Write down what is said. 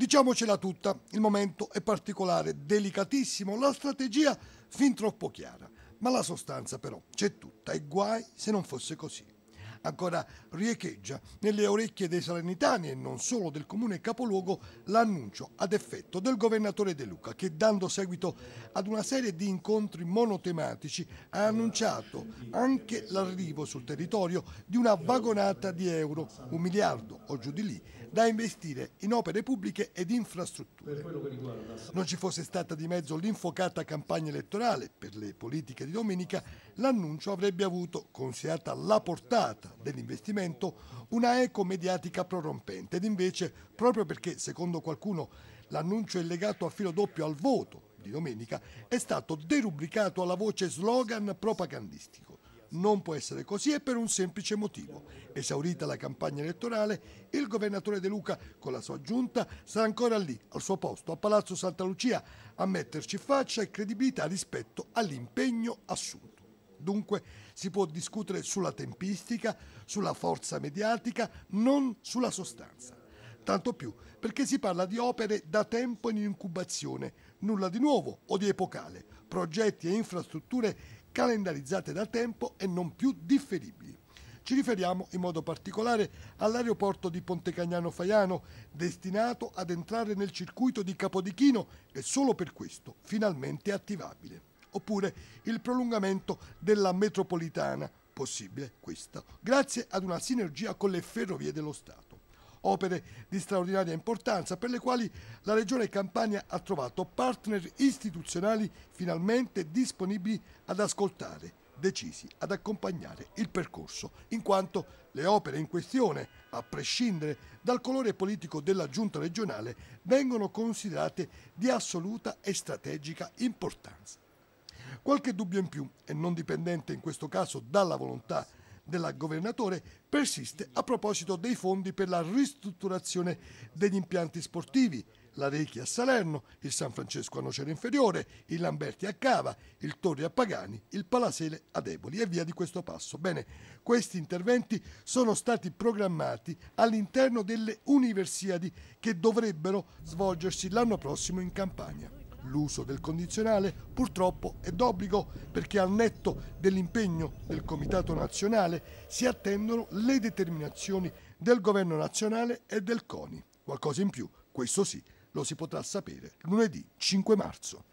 Diciamocela tutta, il momento è particolare, delicatissimo, la strategia fin troppo chiara, ma la sostanza però c'è tutta e guai se non fosse così ancora riecheggia nelle orecchie dei salernitani e non solo del comune capoluogo l'annuncio ad effetto del governatore De Luca che dando seguito ad una serie di incontri monotematici ha annunciato anche l'arrivo sul territorio di una vagonata di euro, un miliardo o giù di lì, da investire in opere pubbliche ed infrastrutture. Non ci fosse stata di mezzo l'infocata campagna elettorale per le politiche di domenica, l'annuncio avrebbe avuto, considerata la portata dell'investimento, una eco mediatica prorompente ed invece, proprio perché secondo qualcuno l'annuncio è legato a filo doppio al voto di domenica, è stato derubricato alla voce slogan propagandistico. Non può essere così e per un semplice motivo. Esaurita la campagna elettorale, il governatore De Luca con la sua giunta sarà ancora lì, al suo posto, a Palazzo Santa Lucia, a metterci faccia e credibilità rispetto all'impegno assunto. Dunque si può discutere sulla tempistica, sulla forza mediatica, non sulla sostanza. Tanto più perché si parla di opere da tempo in incubazione, nulla di nuovo o di epocale, progetti e infrastrutture calendarizzate da tempo e non più differibili. Ci riferiamo in modo particolare all'aeroporto di Pontecagnano Faiano, destinato ad entrare nel circuito di Capodichino e solo per questo finalmente attivabile. Oppure il prolungamento della metropolitana, possibile questo, grazie ad una sinergia con le ferrovie dello Stato. Opere di straordinaria importanza per le quali la Regione Campania ha trovato partner istituzionali finalmente disponibili ad ascoltare, decisi ad accompagnare il percorso, in quanto le opere in questione, a prescindere dal colore politico della giunta regionale, vengono considerate di assoluta e strategica importanza. Qualche dubbio in più, e non dipendente in questo caso dalla volontà della governatore persiste a proposito dei fondi per la ristrutturazione degli impianti sportivi, la Rechi a Salerno, il San Francesco a Nocera Inferiore, il Lamberti a Cava, il Torre a Pagani, il Palasele ad Eboli e via di questo passo. Bene, questi interventi sono stati programmati all'interno delle universiadi che dovrebbero svolgersi l'anno prossimo in Campania. L'uso del condizionale purtroppo è d'obbligo perché al netto dell'impegno del Comitato nazionale si attendono le determinazioni del Governo nazionale e del CONI. Qualcosa in più, questo sì, lo si potrà sapere lunedì 5 marzo.